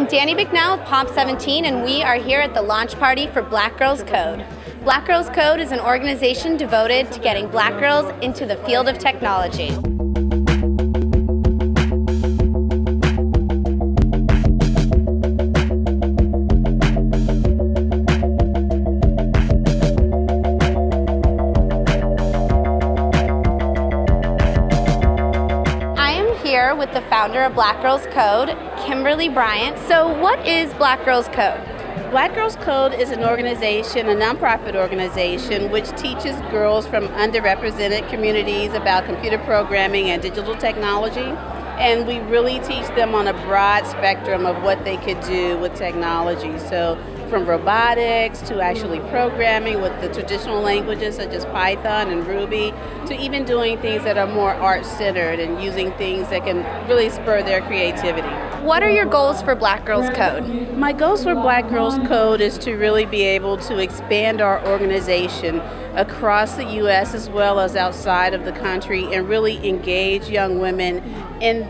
I'm Dani Bicknell with Pop 17 and we are here at the launch party for Black Girls Code. Black Girls Code is an organization devoted to getting black girls into the field of technology. Here with the founder of Black Girls Code, Kimberly Bryant. So, what is Black Girls Code? Black Girls Code is an organization, a nonprofit organization, which teaches girls from underrepresented communities about computer programming and digital technology. And we really teach them on a broad spectrum of what they could do with technology. So, from robotics to actually programming with the traditional languages such as Python and Ruby to even doing things that are more art centered and using things that can really spur their creativity. What are your goals for Black Girls Code? My goals for Black Girls Code is to really be able to expand our organization across the U.S. as well as outside of the country and really engage young women in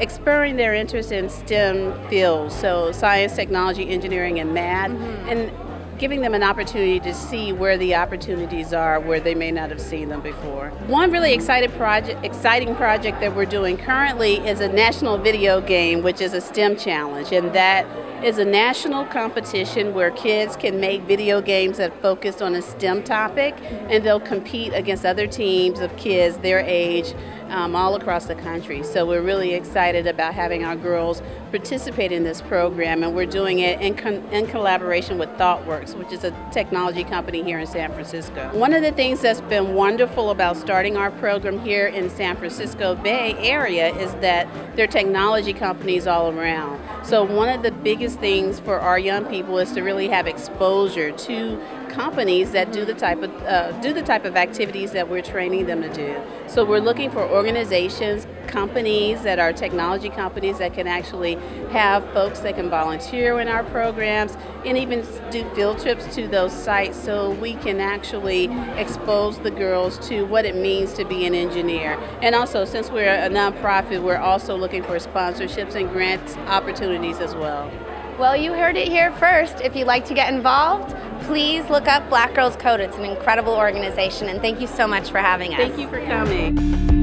exploring their interest in STEM fields, so science, technology, engineering, and math, mm-hmm. and giving them an opportunity to see where the opportunities are where they may not have seen them before. One really excited project, exciting project that we're doing currently is a national video game, which is a STEM challenge, and that is a national competition where kids can make video games that focus on a STEM topic, and they'll compete against other teams of kids their age um, all across the country. So we're really excited about having our girls participate in this program, and we're doing it in, in collaboration with ThoughtWorks, which is a technology company here in San Francisco. One of the things that's been wonderful about starting our program here in San Francisco Bay Area is that there are technology companies all around. So one of the biggest things for our young people is to really have exposure to companies that do the type of uh, do the type of activities that we're training them to do. So we're looking for organizations, companies that are technology companies that can actually have folks that can volunteer in our programs and even do field trips to those sites so we can actually expose the girls to what it means to be an engineer. And also, since we're a nonprofit, we're also looking for sponsorships and grant opportunities as well. Well, you heard it here first. If you'd like to get involved, please look up Black Girls Code. It's an incredible organization, and thank you so much for having us. Thank you for coming.